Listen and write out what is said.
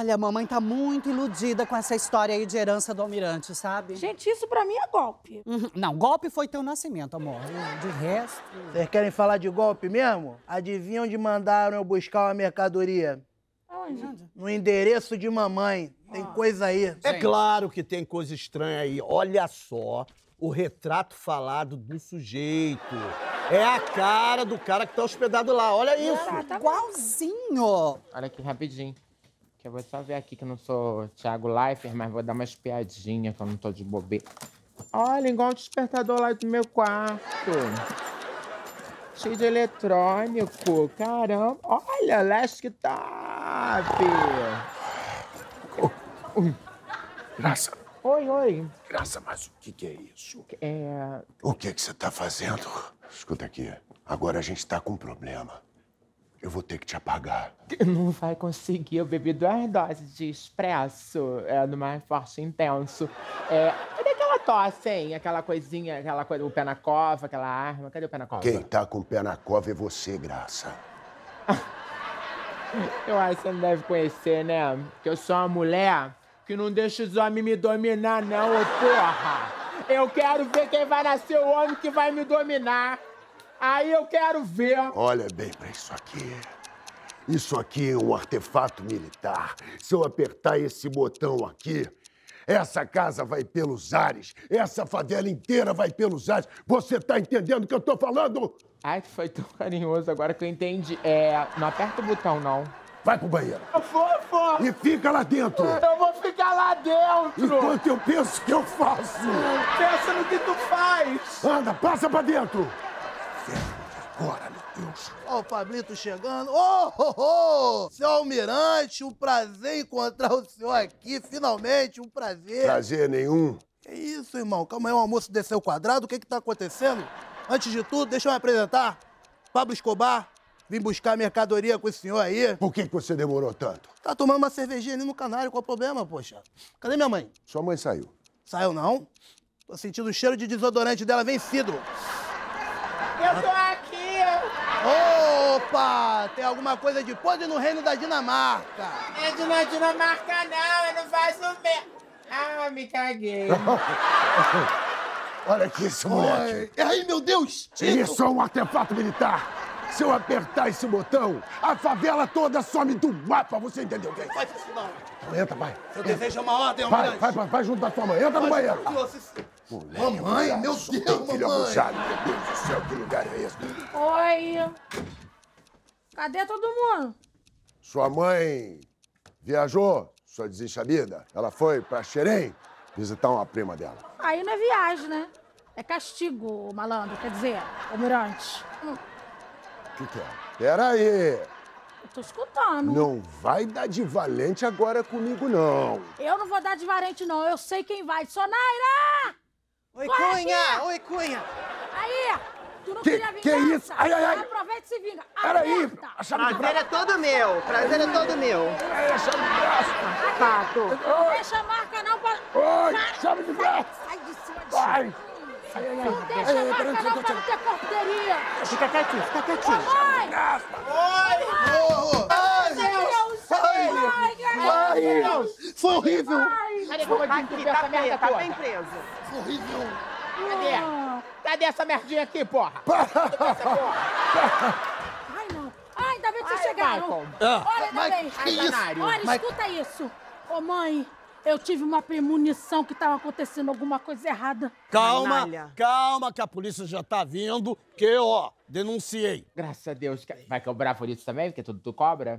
Olha, a mamãe tá muito iludida com essa história aí de herança do almirante, sabe? Gente, isso pra mim é golpe. Uhum. Não, golpe foi teu nascimento, amor. De resto. Vocês querem falar de golpe mesmo? Adivinha onde mandaram eu buscar uma mercadoria? Aonde? No endereço de mamãe. Tem coisa aí. É claro que tem coisa estranha aí. Olha só o retrato falado do sujeito. É a cara do cara que tá hospedado lá. Olha isso. Igualzinho. Olha aqui, rapidinho. Que eu vou só ver aqui que eu não sou Thiago Leifert, mas vou dar umas piadinhas que eu não tô de bobeira. Olha, igual o despertador lá do meu quarto. Cheio de eletrônico. Caramba. Olha, laptop. Graça, Oi, oi. Graça, mas o que, que é isso? É. O que, que você tá fazendo? Escuta aqui, agora a gente tá com um problema. Eu vou ter que te apagar. Não vai conseguir. Eu bebi duas doses de expresso é, no mais forte intenso. É, cadê aquela tosse, hein? Aquela coisinha, aquela coisa, o pé na cova, aquela arma. Cadê o pé na cova? Quem tá com o pé na cova é você, Graça. Eu acho que você não deve conhecer, né? Que eu sou uma mulher que não deixa os homens me dominar, não, ô porra! Eu quero ver quem vai nascer o homem que vai me dominar. Aí eu quero ver. Olha bem pra isso aqui. Isso aqui é um artefato militar. Se eu apertar esse botão aqui, essa casa vai pelos ares. Essa favela inteira vai pelos ares. Você tá entendendo o que eu tô falando? Ai, foi tão carinhoso agora que eu entendi. É. Não aperta o botão, não. Vai pro banheiro. Fofo! E fica lá dentro. Eu vou ficar lá dentro! Enquanto eu penso que eu faço. Pensa no que tu faz! Anda, passa pra dentro. Agora, meu Deus. Ó, o Pablito chegando. Ô, oh, oh, Seu Almirante, um prazer encontrar o senhor aqui, finalmente, um prazer. Prazer nenhum. Que isso, irmão? Calma aí, o almoço desceu quadrado, o que que tá acontecendo? Antes de tudo, deixa eu me apresentar. Pablo Escobar, vim buscar mercadoria com o senhor aí. Por que, que você demorou tanto? Tá tomando uma cervejinha ali no canário, qual o problema, poxa? Cadê minha mãe? Sua mãe saiu. Saiu não? Tô sentindo o cheiro de desodorante dela vencido. Eu tô aqui! Opa! Tem alguma coisa de podre no reino da Dinamarca. Não é de na Dinamarca, não, eu não faço mesmo. Ah, me caguei. Olha aqui esse moleque. Ai, meu Deus! Isso é um artefato militar. Se eu apertar esse botão, a favela toda some do mapa. Você entendeu, quem? Faz isso não. Então entra, vai. Seu desejo é uma ordem, Vai, vai, vai, vai junto da sua mãe. Entra no banheiro. Moleque, Mamãe, meu abraço. Deus, Tem filho mamãe. abusado. Meu Deus do céu, que lugar é esse? Oi. Cadê todo mundo? Sua mãe viajou, sua desenxabida. Ela foi pra Xerém visitar uma prima dela. Aí não é viagem, né? É castigo, malandro, quer dizer, almirante. Hum, O que, que é? Peraí. eu tô escutando. Não vai dar de valente agora comigo, não. Eu não vou dar de varente, não. Eu sei quem vai. Sonaira! Oi, Cunha! Oi, Cunha! Aí! Tu não Que- queria que vingança? isso? Ai, ai, ai. Aproveita e se vinga. Peraí. A chave Prazer é todo meu! Prazer é todo meu! braço. A chave de braço. Pato. Não deixa a marca, não. Pra... Oi, chave de braço. Sai de cima de Vai. Não deixa a marca, não, pra não ter porteria. Fica quietinho, fica quietinho. Mãe! Deus! Ai, Vai. Deus! Foi horrível. Cadê que eu vou desentupir essa merda tá toda? bem preso. Foi horrível. Cadê? Cadê essa merdinha aqui, porra? Ai, não. Ai, ainda bem que vocês chegaram. Michael. Olha, ainda Mas bem. que isso? Olha, Mas- escuta isso. Ô, mãe, eu tive uma premonição que tava acontecendo alguma coisa errada. Calma, Canalha. calma, que a polícia já tá vindo, que, ó, denunciei. Graças a Deus. Vai cobrar por isso também? Porque tudo tu cobra?